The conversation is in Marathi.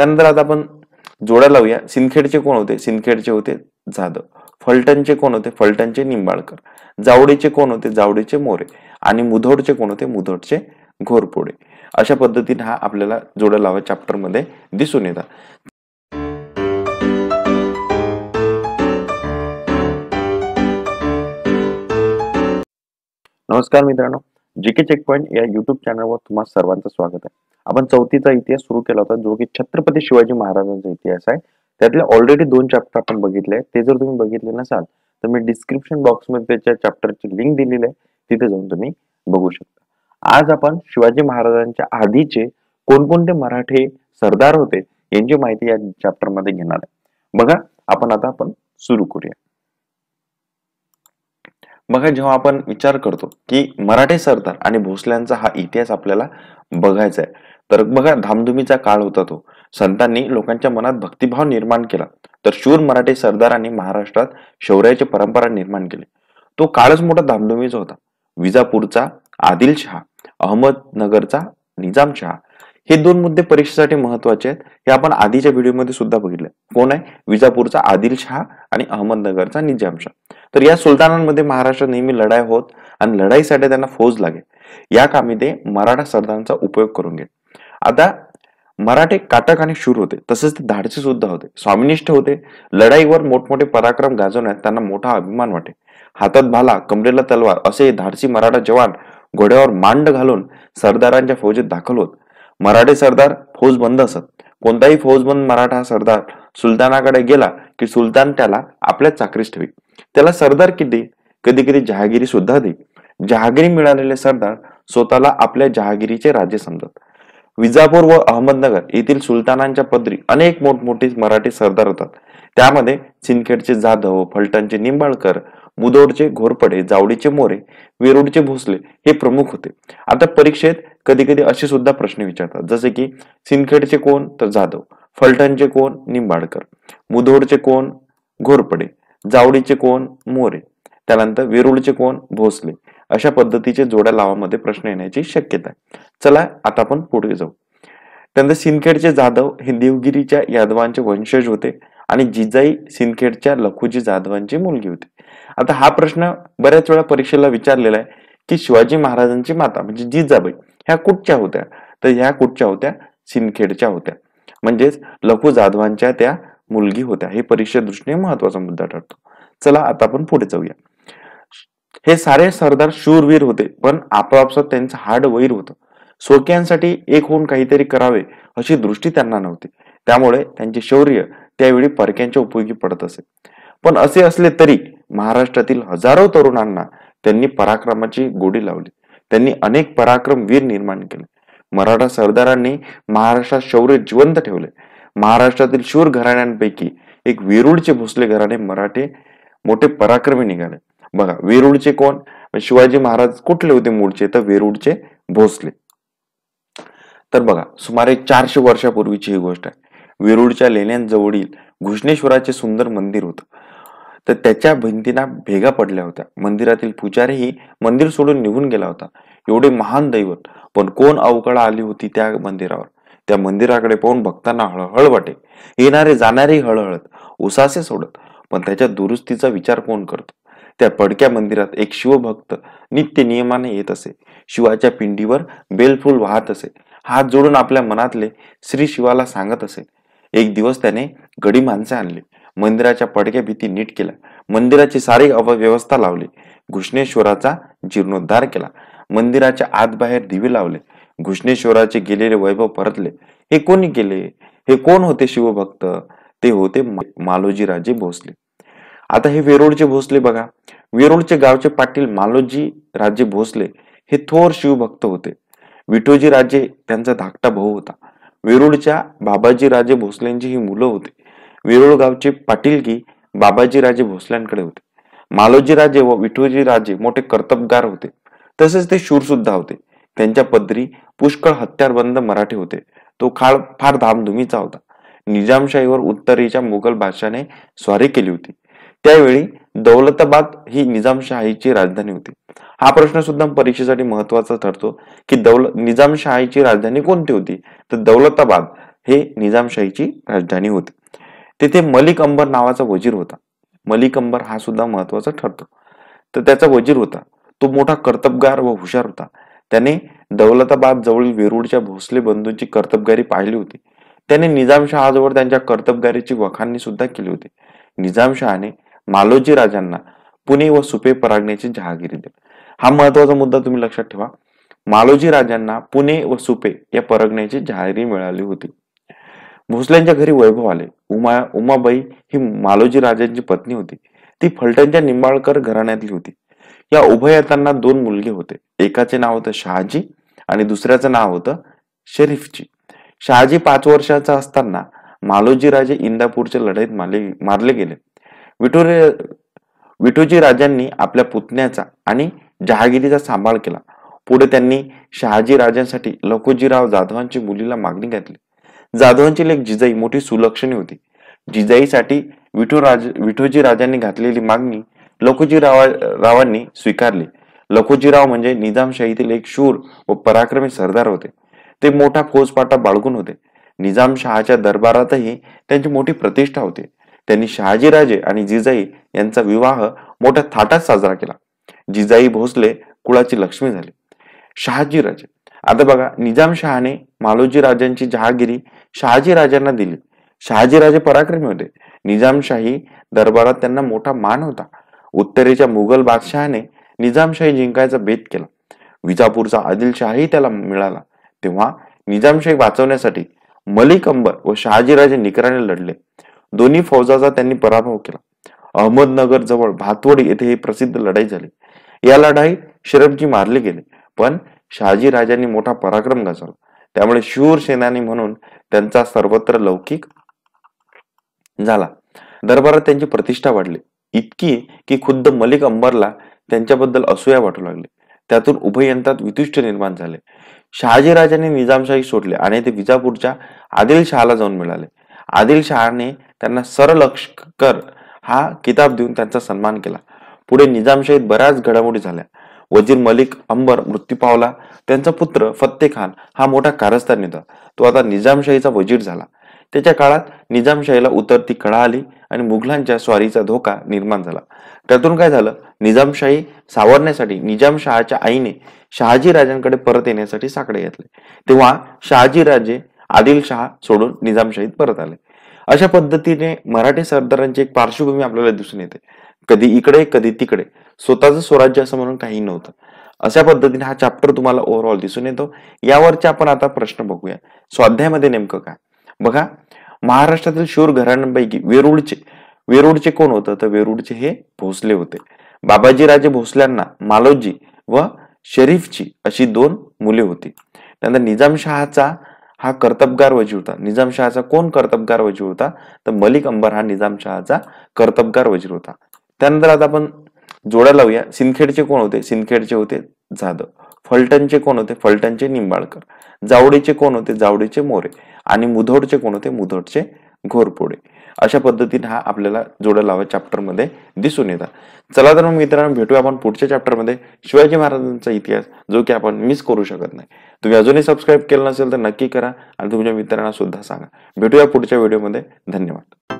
त्यानंतर आता आपण जोड्या लावूया. सिंदखेडचे कोण होते? सिंदखेडचे होते जाधव. फलटणचे कोण होते? फलटणचे निंबाळकर. जावडीचे कोण होते? जावडीचे मोरे. आणि मुधोडचे कोण होते? मुधोडचे घोरपोडे. अशा पद्धतीने हा आपल्याला जोड्या लावा चॅप्टरमध्ये दिसून येतात. नमस्कार मित्रांनो. जीके चेक पॉईंट या युट्यूब चॅनलवर तुम्हा सर्वांचं स्वागत आहे. आपण चौथीचा इतिहास सुरू केला होता जो की छत्रपती शिवाजी महाराजांचा इतिहास आहे. त्यातले ऑलरेडी दोन चॅप्टर आपण बघितले ते जर तुम्ही बघितले नसाल तर मी डिस्क्रिप्शन बॉक्समध्ये त्याच्या चॅप्टरची लिंक दिलेली आहे. तिथे जाऊन तुम्ही बघू शकता. आज आपण शिवाजी महाराजांच्या आधीचे कोणकोणते मराठे सरदार होते यांची माहिती या चॅप्टरमध्ये घेणार आहे. बघा आपण आता आपण सुरू करूया. बघा जेव्हा आपण विचार करतो की मराठे सरदार आणि भोसल्यांचा हा इतिहास आपल्याला बघायचा आहे तर बघा धामधुमीचा काळ होता तो. संतांनी लोकांच्या मनात भक्तिभाव निर्माण केला. तर शूर मराठे सरदारांनी महाराष्ट्रात शौर्याची परंपरा निर्माण केली. तो काळच मोठा धामधुमीचा होता. विजापूरचा आदिलशहा अहमदनगरचा निजामशहा हे दोन मुद्दे परीक्षेसाठी महत्त्वाचे आहेत. हे आपण आधीच्या व्हिडिओमध्ये सुद्धा बघितले. कोण आहे? विजापूरचा आदिलशहा आणि अहमदनगरचा निजामशाह तर या सुलतानांमध्ये महाराष्ट्र नेहमी लढाई होत आणि लढाईसाठी त्यांना फौज लागे या कामी ते मराठा सरदारांचा उपयोग करून घेत. आता मराठे काटक आणि शूर होते. तसेच ते धाडसे सुद्धा होते. स्वामिनिष्ठ होते. लढाईवर मोठमोठे पराक्रम गाजवण्यात त्यांना मोठा अभिमान वाटे. हातात भाला कमरेला तलवार असे धाडसी मराठा जवान घोड्यावर मांड घालून सरदारांच्या फौजेत दाखल होत. मराठे सरदार फौजबंद असत. कोणताही फौजबंद मराठा सरदार सुलतानाकडे गेला की सुलतान त्याला आपल्या चाकरीस ठेवी. त्याला सरदार किती? कधी कधी जहागिरी सुद्धा दे. जहागिरी मिळालेले सरदार स्वतःला आपल्या जहागिरीचे राजे समजत. विजापूर व अहमदनगर येथील सुलतानांच्या पदरी अनेक मोठमोठे मराठी सरदार होतात. त्यामध्ये सिंदखेडचे जाधव फलटणचे निंबाळकर मुदोडचे घोरपडे जावडीचे मोरे वेरुडचे भोसले हे प्रमुख होते. आता परीक्षेत कधी कधी असे सुद्धा प्रश्न विचारतात. जसे की सिंदखेडचे कोण? तर जाधव. फलटणचे कोण? निंबाळकर. मुदोडचे कोण? घोरपडे. जावडीचे कोण? मोरे. त्यानंतर वेरुळचे कोण? भोसले. अशा पद्धतीचे जोड्या लावामध्ये प्रश्न येण्याची शक्यता आहे. चला आता आपण पुढे जाऊ. त्यानंतर सिंदखेडचे जाधव हे देवगिरीच्या यादवांचे वंशज होते आणि जिजाई सिंदखेडच्या लखुजी जाधवांची मुलगी होती. आता हा प्रश्न बऱ्याच वेळा परीक्षेला विचारलेला आहे की शिवाजी महाराजांची माता म्हणजे जिजाबाई ह्या कुठच्या होत्या? तर ह्या कुठच्या होत्या? सिंदखेडच्या होत्या. म्हणजेच लखू जाधवांच्या त्या मुलगी होत्या. हे परीक्षे दृष्टीने महत्त्वाचा मुद्दा ठरतो. चला आता आपण पुढे जाऊया. हे सारे सरदार शूरवीर होते पण आपापसात त्यांचं हाड वैर होतं. सोक्यांसाठी एक होऊन काहीतरी करावे अशी दृष्टी त्यांना नव्हती. त्यामुळे त्यांचे शौर्य त्यावेळी परक्यांच्या उपयोगी पडत असे. पण असे असले तरी महाराष्ट्रातील हजारो तरुणांना त्यांनी पराक्रमाची गोडी लावली. त्यांनी अनेक पराक्रम वीर निर्माण केले. मराठा सरदारांनी महाराष्ट्रात शौर्य जिवंत ठेवले. महाराष्ट्रातील शूर घराण्यांपैकी एक वेरुळचे भोसले घराणे मराठे मोठे पराक्रमी निघाले. बघा वेरुळचे कोण? शिवाजी महाराज कुठले होते मूळचे? तर वेरुळचे भोसले. तर बघा सुमारे चारशे वर्षापूर्वीची ही गोष्ट आहे. वेरुळच्या लेण्यांजवळील घुष्णेश्वराचे सुंदर मंदिर होतं. तर त्याच्या भिंतींना भेगा पडल्या होत्या. मंदिरातील पुजारीही मंदिर सोडून निघून गेला होता. एवढे महान दैवत. पण कोण अवकाळा आली होती त्या मंदिरावर? त्या मंदिराकडे पाहून भक्तांना हळहळ वाटे. येणारे जाणारे हळहळत. उसासे सोडत. पण त्याच्या दुरुस्तीचा विचार कोण करतो? त्या पडक्या मंदिरात एक शिवभक्त नित्य नियमाने येत असे. शिवाच्या पिंडीवर बेलफूल वाहत असे. हात जोडून आपल्या मनातले श्री शिवाला सांगत असे. एक दिवस त्याने गडी माणसे आणली. मंदिराच्या पडक्या भीती नीट केल्या मंदिराची सारी अव्यवस्था लावली. घुष्णेश्वराचा जीर्णोद्धार केला. मंदिराच्या आत बाहेर दिवे लावले. घुष्णेश्वराचे गेलेले वैभव परतले. हे कोणी केले? हे कोण होते शिवभक्त? ते होते मालोजीराजे भोसले. आता हे वेरूळचे भोसले बघा. वेरूळचे गावचे पाटील मालोजी राजे भोसले हे थोर शिवभक्त होते. विठोजी राजे त्यांचा धाकटा भाऊ होता. वेरुळच्या बाबाजी राजे भोसलेंची ही मुलं होती. वेरूळ गावचे पाटीलकी बाबाजी राजे भोसल्यांकडे होते. मालोजी राजे व विठोजी राजे मोठे कर्तबगार होते. तसेच ते शूर सुद्धा होते. त्यांच्या पदरी पुष्कळ हत्यारबंद मराठी होते. तो काळ फार धामधुमीचा होता. निजामशाहीवर उत्तरेच्या मुघल बादशाने स्वारी केली होती. त्यावेळी दौलताबाद ही निजामशाहीची राजधानी होती. हा प्रश्न सुद्धा परीक्षेसाठी महत्त्वाचा ठरतो की दौल निजामशाहीची राजधानी कोणती होती? तर दौलताबाद हे निजामशाहीची राजधानी होती. तेथे मलिक अंबर नावाचा वजीर होता. मलिक अंबर हा सुद्धा महत्त्वाचा ठरतो. तर त्याचा वजीर होता. तो मोठा कर्तबगार व हुशार होता. त्याने दौलताबाद जवळील वेरूळच्या भोसले बंधूंची कर्तबगारी पाहिली होती. त्याने निजामशहाजवळ त्यांच्या कर्तबगारीची वखाणणी सुद्धा केली होती. निजामशहाने मालोजी राजांना पुणे व सुपे परागण्याची जहागिरी दिली. हा महत्त्वाचा मुद्दा तुम्ही लक्षात ठेवा. मालोजी राजांना पुणे व सुपे या परगण्याची जहागिरी मिळाली होती. भोसल्यांच्या घरी वैभव आले. उमा उमाबाई ही मालोजी राजांची पत्नी होती. ती फलटणच्या निंबाळकर घराण्यातली होती. या उभयतांना दोन मुलगे होते. एकाचे नाव होतं शहाजी आणि दुसऱ्याचं नाव होतं शरीफजी. शहाजी पाच वर्षाचा असताना मालोजी राजे इंदापूरच्या लढाईत मारले मारले गेले. विठोरे विठोजी राजांनी आपल्या पुतण्याचा आणि जहागिरीचा सांभाळ केला. पुढे त्यांनी शहाजी राजांसाठी लखोजीराव जाधवांची मुलीला मागणी घातली. जाधवांची लेख जिजाई मोठी सुलक्षणी होती. जिजाईसाठी विठो राज विठोजी राजांनी घातलेली मागणी लखोजी रावा रावांनी स्वीकारली. लखोजीराव म्हणजे निजामशाहीतील एक शूर व पराक्रमी सरदार होते. ते मोठा फौजपाटा बाळगून होते. निजामशहाच्या दरबारातही त्यांची मोठी प्रतिष्ठा होती. त्यांनी शहाजीराजे आणि जिजाई यांचा विवाह मोठ्या थाटात साजरा केला. जिजाई भोसले कुळाची लक्ष्मी झाली. शहाजीराजे. आता बघा निजामशहाने मालोजी राजांची जहागिरी शहाजी राजांना दिली. शहाजीराजे पराक्रमी होते निजामशाही दरबारात त्यांना मोठा मान होता. उत्तरेच्या मुघल बादशहाने निजामशाही जिंकायचा बेत केला. विजापूरचा आदिलशाही त्याला मिळाला. तेव्हा निजामशाही वाचवण्यासाठी मलिक अंबर व शहाजीराजे निकराने लढले. दोन्ही फौजाचा त्यांनी पराभव केला. अहमदनगर जवळ भातवड येथे ही प्रसिद्ध लढाई झाली. या लढाईत शरबजी मारले गेले. पण शहाजी राजांनी मोठा पराक्रम गाजवला. त्यामुळे शूर सेनानी म्हणून त्यांचा सर्वत्र लौकिक झाला. दरबारात त्यांची प्रतिष्ठा वाढली. इतकी की खुद्द मलिक अंबरला त्यांच्याबद्दल असूया वाटू लागले. त्यातून उभयंतात वितुष्ट निर्माण झाले. शहाजी राजाने निजामशाही सोडले आणि ते विजापूरच्या आदिलशहाला जाऊन मिळाले. आदिलशहाने त्यांना सरलष्कर हा किताब देऊन त्यांचा सन्मान केला. पुढे निजामशाहीत बऱ्याच घडामोडी झाल्या. वजीर मलिक अंबर मृत्यू पावला. त्यांचा पुत्र फत्ते खान हा मोठा कारस्थान होता तो आता निजामशाहीचा वजीर झाला. त्याच्या काळात निजामशाहीला उतरती कळा आली आणि मुघलांच्या स्वारीचा धोका निर्माण झाला. त्यातून काय झालं? निजामशाही सावरण्यासाठी निजामशहाच्या आईने शहाजी राजांकडे परत येण्यासाठी साकडे घेतले. तेव्हा शहाजी राजे आदिलशहा सोडून निजामशाहीत परत आले. अशा पद्धतीने मराठी सरदारांची एक पार्श्वभूमी आपल्याला दिसून येते. कधी इकडे कधी तिकडे. स्वतःचं स्वराज्य असं म्हणून काही नव्हतं. अशा पद्धतीने हा चॅप्टर तुम्हाला ओव्हरऑल दिसून येतो. यावरचे आपण आता प्रश्न बघूया. स्वाध्यायामध्ये नेमकं काय? बघा महाराष्ट्रातील शूर घराण्यांपैकी वेरूळचे. वेरूळचे कोण होतं? तर वेरूळचे हे भोसले होते. बाबाजी राजे भोसल्यांना मालोजी व शरीफची अशी दोन मुले होती. त्यानंतर निजामशहाचा हा कर्तबगार वजीर होता. निजामशहाचा कोण कर्तबगार वजीर होता? तर मलिक अंबर हा निजामशहाचा कर्तबगार वजीर होता. त्यानंतर आता आपण जोड्या लावूया. सिंदखेडचे कोण होते? सिंदखेडचे होते जाधव. फलटणचे कोण होते? फलटणचे निंबाळकर. जावडीचे कोण होते? जावडीचे मोरे. आणि मुधोडचे कोण होते? मुधोडचे घोरपोडे. अशा पद्धतीने हा आपल्याला जोड्या लावा चॅप्टरमध्ये दिसून येतात. चला तर मग मित्रांनो भेटूया आपण पुढच्या चॅप्टरमध्ये. शिवाजी महाराजांचा इतिहास जो की आपण मिस करू शकत नाही. तुम्ही अजूनही सबस्क्राईब केलं नसेल तर नक्की करा आणि तुमच्या मित्रांना सुद्धा सांगा. भेटूया पुढच्या व्हिडिओमध्ये धन्यवाद.